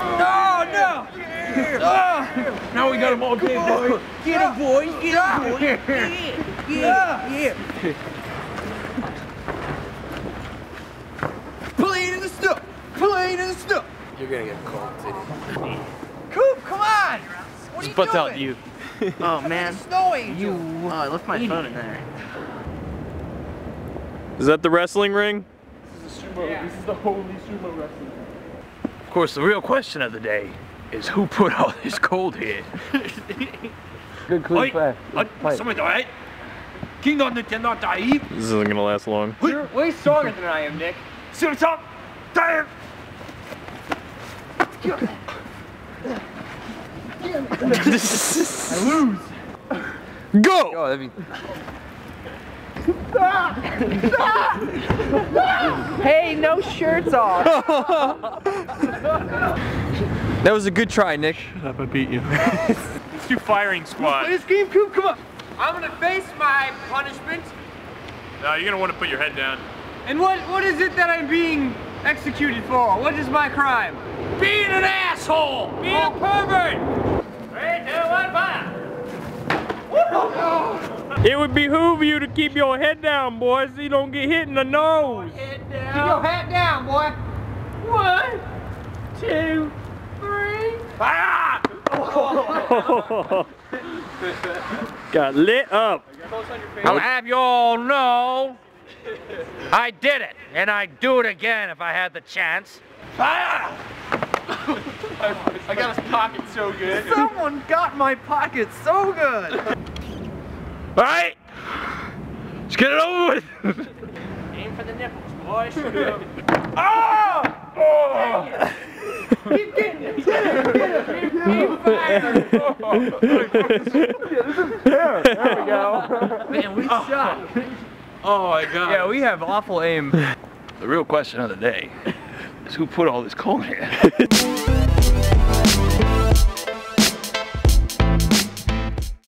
No, no! Oh, now we got him all dead, boy. Get him, boy. Get him, boy. Yeah, yeah, yeah. Play in the snow. Play in the snow. You're gonna get cold, Titty. Coop, come on. What are you Butts doing? out you. Oh man. Snow angel. Oh, I left my phone in there. Is that the wrestling ring? This is the holy sumo wrestling. Of course, the real question of the day is who put all this cold here? Good clean play. Somebody died. Kingdom cannot die. This isn't gonna last long. You're way stronger than I am, Nick. Sit on top. Damn. I lose. Go! Oh, that'd be Hey, no shirts off. That was a good try, Nick. Up, I beat you. Let's do firing squad. This game, Coop, come on. I'm gonna face my punishment. No, you're gonna want to put your head down. And what what is it that I'm being executed for? What is my crime? Being an asshole! Being a pervert! Three, two, one, fire! It would behoove you to keep your head down, boy, so you don't get hit in the nose. Keep your head down, boy. One, two, three. Ah! Got lit up. I'll have you all know I did it, and I'd do it again if I had the chance. Ah! I got his pocket so good. Someone got my pocket so good. All right, let's get it over with. Aim for the nipples, boys. Ah! Oh! Keep getting it. Keep it. Keep firing. There we go. Man, we suck. Oh my God. Yeah, we have awful aim. The real question of the day is who put all this coal here?